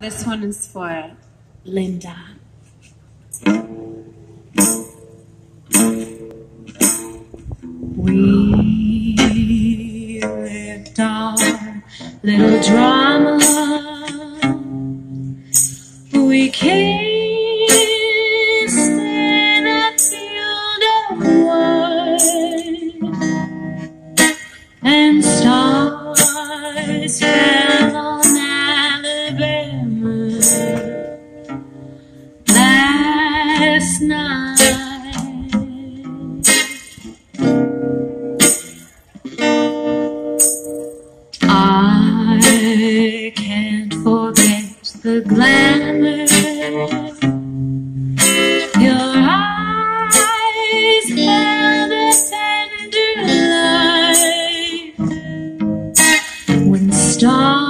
This one is for Linda. We lived our little drama. Night. I can't forget the glamour. Your eyes held a tender light when stars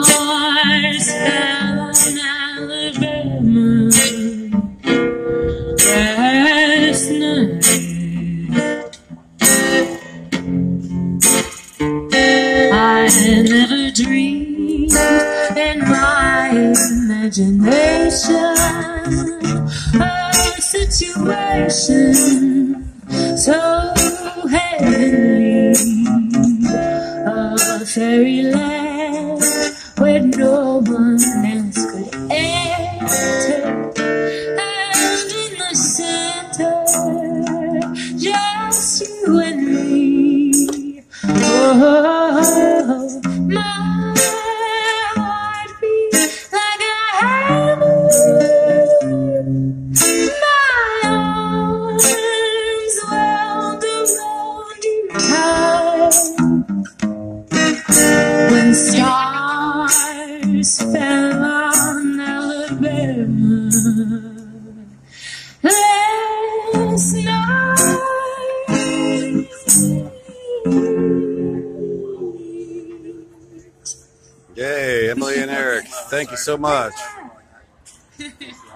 never dreamed in my imagination. A situation so heavenly, a fairyland where no one else could enter, and in the center, just you and me. Oh, stars fell on Alabama Emily and Eric, thank you so much.